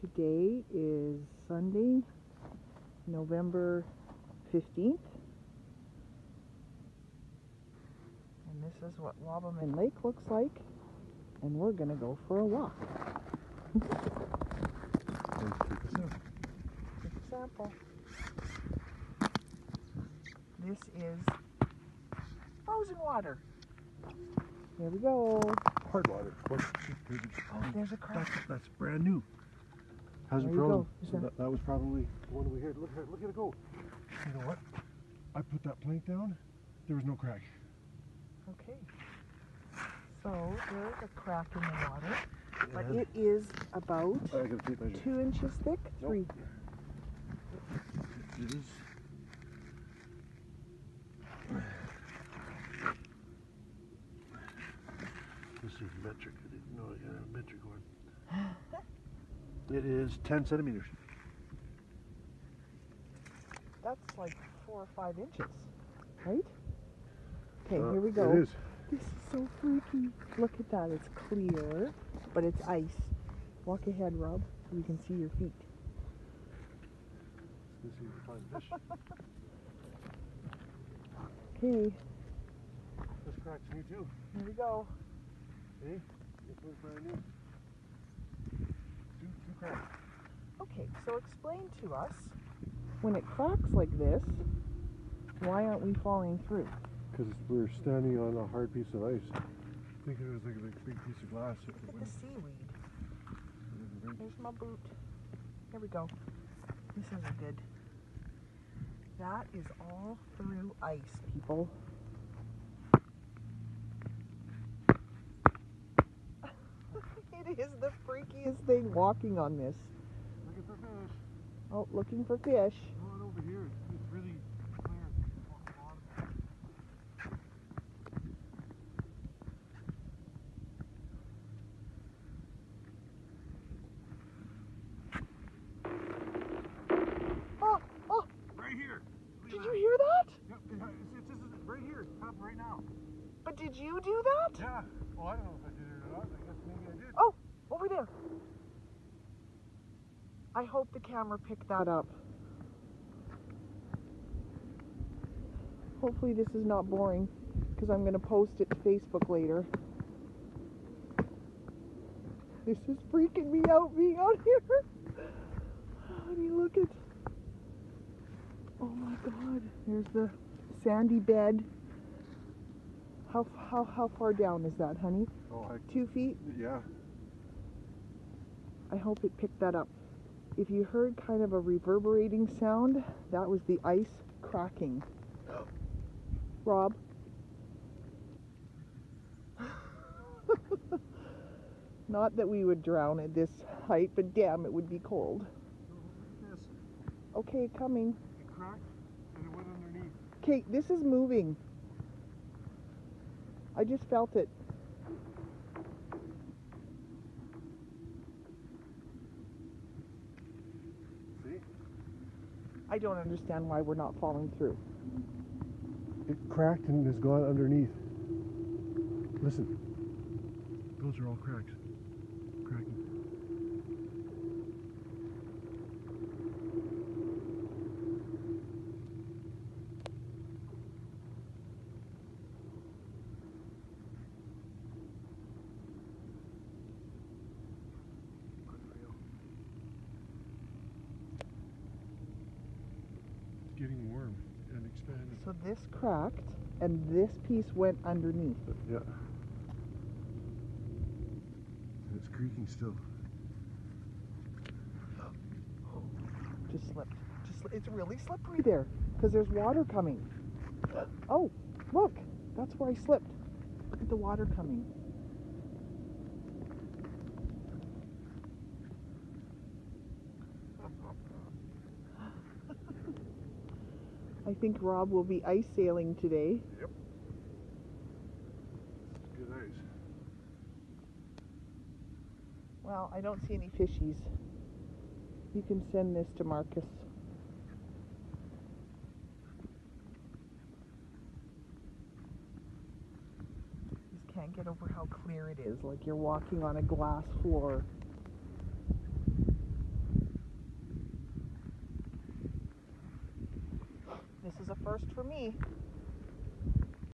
Today is Sunday, November 15th. And this is what Wabamun Lake looks like. And we're going to go for a walk. Sample. This is frozen water. Here we go. Hard water. Oh, there's a crack. That's, that's brand new. Hasn't There you frozen. So that- that, was probably the one we heard. Look at it. Look at it go. You know what? I put that plank down. There was no crack. Okay. So there's a crack in the water, but it is about I got a tape measure. two inches thick. Nope. Three. It is. This is metric. I didn't know I had a metric one. It is 10 centimeters. That's like four or five inches, right? Okay, Uh, here we go. It is. This is so freaky. Look at that. It's clear, but it's ice. Walk ahead, Rob, so you can see your feet. Let's see if we find fish. Okay, this crack's new too. here we go. See? This one's brand new. Okay, so explain to us when it cracks like this, why aren't we falling through? Because we're standing on a hard piece of ice. I think it was like a big, big piece of glass. Look at the seaweed. it. There's my boot. Here we go. This isn't good. That is all through ice, people. It is the freakiest thing walking on this. Looking for fish. Oh, looking for fish. Over here. It's, it's really clear. off the bottom. Oh, oh, Right here. Did you hear that? Yep, it's, it's, it's, it's right here. It's right now. But did you do that? Yeah. Well, I don't know if I did it or not. I guess maybe I did. Oh, over there. I hope the camera picked that up. Hopefully this is not boring because I'm going to post it to Facebook later. This is freaking me out being out here. Honey, look at. Oh my god. There's the sandy bed. How, how, how far down is that, honey? Oh, I, Two feet? yeah. I hope it picked that up. If you heard kind of a reverberating sound, that was the ice cracking. Rob? Not that we would drown at this height, but damn, it would be cold. So look at this. Okay, coming. It cracked and it went underneath. Okay, this is moving. I just felt it. I don't understand why we're not falling through. It cracked and has gone underneath. Listen. Those are all cracks. Getting warm and expanding. So this cracked, and this piece went underneath. Yeah. And it's creaking still. Just slipped. Just sli- it's really slippery there because there's water coming. Oh, look, that's where I slipped. Look at the water coming. I think Rob will be ice sailing today. It's good ice. Well, I don't see any fishies. You can send this to Marcus. Just can't get over how clear it is, like you're walking on a glass floor. This is a first for me.